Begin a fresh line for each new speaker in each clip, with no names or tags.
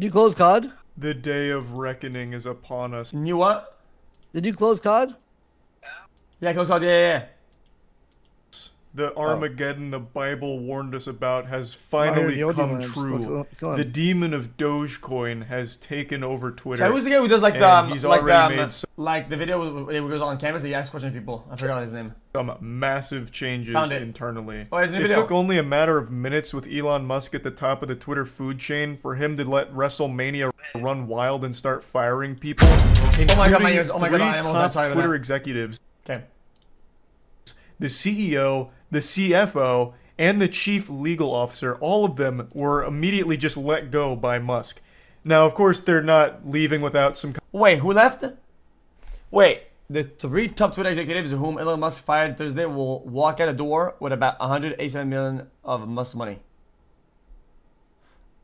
Did you close COD?
The day of reckoning is upon us.
And You what?
Did you close COD?
Yeah, close call. Yeah, yeah, yeah.
The Armageddon the Bible warned us about has finally
the
come true.
Lands. Go.
The demon of Dogecoin has taken over Twitter.
So who's the guy who does like the um,
he's
like the,
already
um,
made some-
like the video where he goes on campus? He asks questions to people. I forgot his name.
some massive changes
Found it.
internally.
Oh, there's a new
it
video.
took only a matter of minutes with Elon Musk at the top of the Twitter food chain for him to let WrestleMania run wild and start firing people.
Oh my God, my
including
ears. Oh my God, I almost died.
top Twitter executives,
Okay.
the CEO, the CFO, and the chief legal officer. All of them were immediately just let go by Musk. Now, of course, they're not leaving without some
Wait, who left? Wait, the three top Twitter executives whom Elon Musk fired Thursday will walk out the door with about 187 million of Musk money.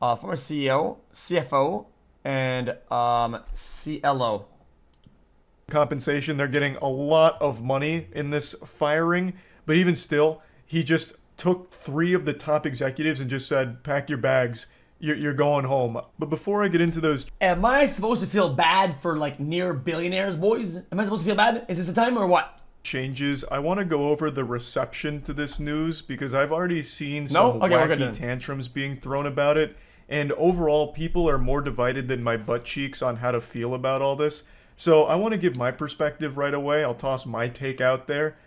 Uh, former CEO, CFO, and um, CLO.
compensation. They're getting a lot of money in this firing, but even still, he just took three of the top executives and just said, "Pack your bags, you're, you're going home." But before I get into those
Am I supposed to feel bad for like near billionaires, boys? Am I supposed to feel bad? Is this the time or what?
changes, I want to go over the reception to this news because I've already seen some
No? Okay,
wacky tantrums being thrown about it, and overall, people are more divided than my butt cheeks on how to feel about all this. So I want to give my perspective right away. I'll toss my take out there.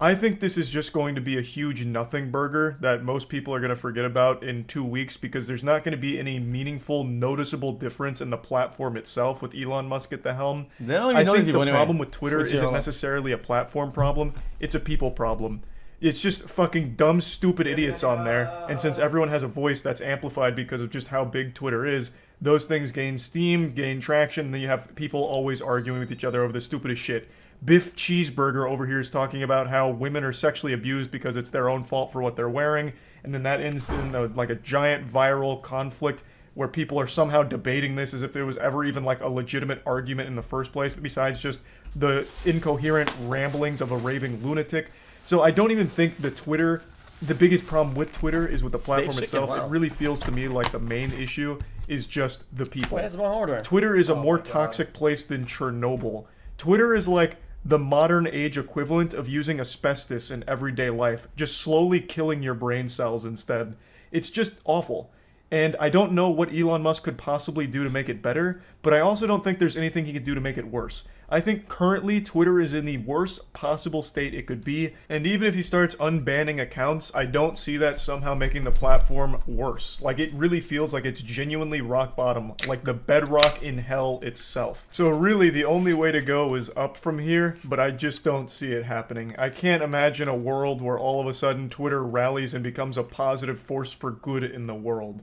I think this is just going to be a huge nothing burger that most people are going to forget about in two weeks because there's not going to be any meaningful, noticeable difference in the platform itself with Elon Musk at the helm.
They don't even
I
know
think the
anyway.
problem with Twitter
What's
isn't necessarily a platform problem; it's a people problem. It's just fucking dumb, stupid idiots on there, and since everyone has a voice that's amplified because of just how big Twitter is, those things gain steam, gain traction, and then you have people always arguing with each other over the stupidest shit. Biff Cheeseburger over here is talking about how women are sexually abused because it's their own fault for what they're wearing, and then that ends in a, like a giant viral conflict where people are somehow debating this as if it was ever even like a legitimate argument in the first place, besides just the incoherent ramblings of a raving lunatic. So I don't even think the Twitter, the biggest problem with Twitter is with the platform itself. It really feels to me like the main issue is just the people.
That's about hardware.
Twitter is a more toxic place than Chernobyl. Twitter is like the modern age equivalent of using asbestos in everyday life, just slowly killing your brain cells instead. It's just awful. And I don't know what Elon Musk could possibly do to make it better, but I also don't think there's anything he could do to make it worse. I think currently Twitter is in the worst possible state it could be, and even if he starts unbanning accounts, I don't see that somehow making the platform worse. Like it really feels like it's genuinely rock bottom, like the bedrock in hell itself. So really the only way to go is up from here, but I just don't see it happening. I can't imagine a world where all of a sudden Twitter rallies and becomes a positive force for good in the world.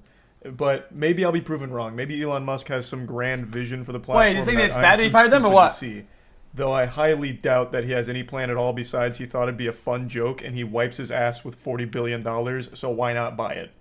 But maybe I'll be proven wrong. Maybe Elon Musk has some grand vision for the platform.
Wait, you think
that
it's bad that he fired them, or what?
see. Though I highly doubt that he has any plan at all besides he thought it'd be a fun joke and he wipes his ass with $40 billion, so why not buy it?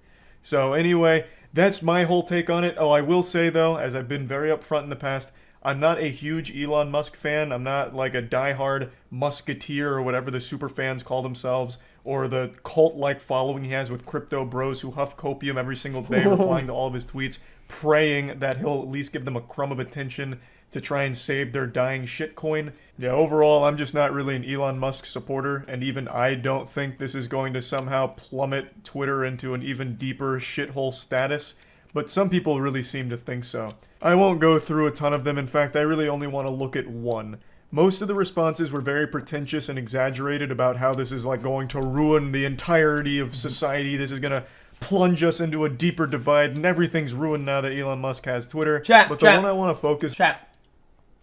So, anyway, that's my whole take on it. Oh, I will say, though, as I've been very upfront in the past, I'm not a huge Elon Musk fan. I'm not like a diehard Musketeer or whatever the super fans call themselves, or the cult like following he has with crypto bros who huff copium every single day, replying to all of his tweets, praying that he'll at least give them a crumb of attention to try and save their dying shitcoin. Yeah, overall, I'm just not really an Elon Musk supporter, and even I don't think this is going to somehow plummet Twitter into an even deeper shithole status. But some people really seem to think so. I won't go through a ton of them. In fact, I really only want to look at one. Most of the responses were very pretentious and exaggerated about how this is like going to ruin the entirety of mm-hmm. society. This is going to plunge us into a deeper divide, and everything's ruined now that Elon Musk has Twitter.
Chat,
but the
chat.
one I want to focus
Chat.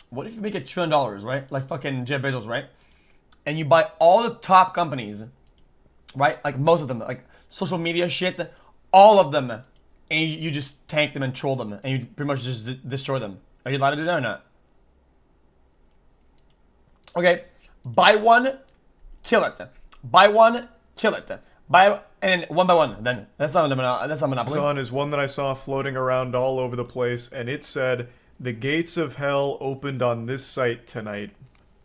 What if you make a trillion dollars, right? Like fucking Jeff Bezos, right? And you buy all the top companies, right? Like most of them, like social media shit, all of them, and you, you just tank them and troll them, and you pretty much just destroy them. Are you allowed to do that or not? Okay, buy one, kill it. Buy one, kill it. Buy and one by one. Then that's not a that's not monopoly.
on is one that I saw floating around all over the place, and it said, The gates of hell opened on this site tonight.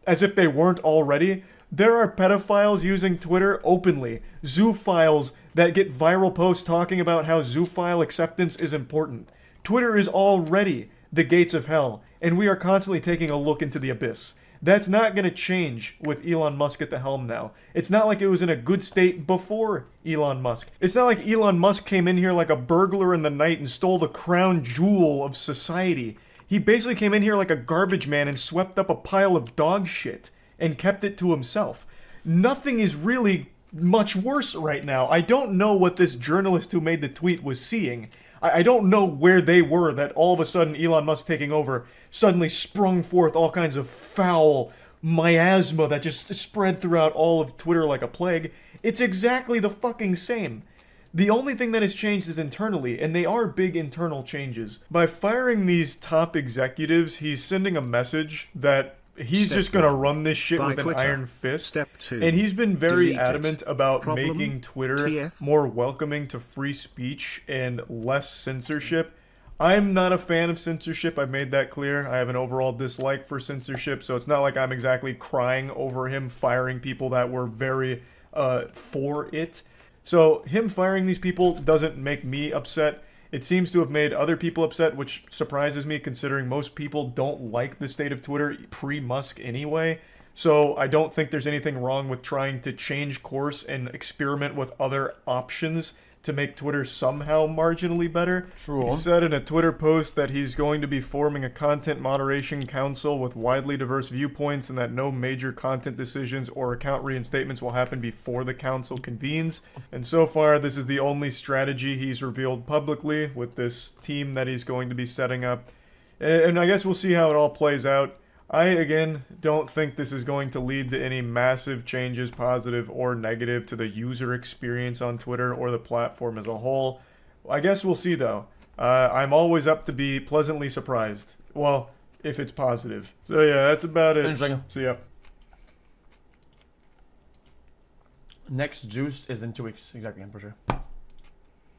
As if they weren't already. There are pedophiles using Twitter openly. Zoophiles that get viral posts talking about how zoophile acceptance is important. Twitter is already the gates of hell, and we are constantly taking a look into the abyss. That's not going to change with Elon Musk at the helm now. It's not like it was in a good state before Elon Musk. It's not like Elon Musk came in here like a burglar in the night and stole the crown jewel of society. He basically came in here like a garbage man and swept up a pile of dog shit and kept it to himself. Nothing is really much worse right now. I don't know what this journalist who made the tweet was seeing. I, I don't know where they were that all of a sudden Elon Musk taking over suddenly sprung forth all kinds of foul miasma that just spread throughout all of Twitter like a plague. It's exactly the fucking same. The only thing that has changed is internally, and they are big internal changes. By firing these top executives, he's sending a message that he's
Step
just gonna
one.
run this shit with an
Twitter.
iron fist.
Step two.
And he's been very
Delete it.
adamant about
Problem?
making Twitter
TF?
more welcoming to free speech and less censorship. I'm not a fan of censorship. I've made that clear. I have an overall dislike for censorship, so it's not like I'm exactly crying over him firing people that were very uh, for it. So him firing these people doesn't make me upset. It seems to have made other people upset, which surprises me considering most people don't like the state of Twitter pre Musk anyway. So I don't think there's anything wrong with trying to change course and experiment with other options to make Twitter somehow marginally better.
True.
He said in a Twitter post that he's going to be forming a content moderation council with widely diverse viewpoints and that no major content decisions or account reinstatements will happen before the council convenes. And so far, this is the only strategy he's revealed publicly with this team that he's going to be setting up. And and I guess we'll see how it all plays out. I, again, don't think this is going to lead to any massive changes, positive or negative, to the user experience on Twitter or the platform as a whole. I guess we'll see, though. Uh, I'm always up to be pleasantly surprised. Well, if it's positive. So, yeah, that's about it. See ya.
Next juice is in two weeks. Exactly, I'm for sure.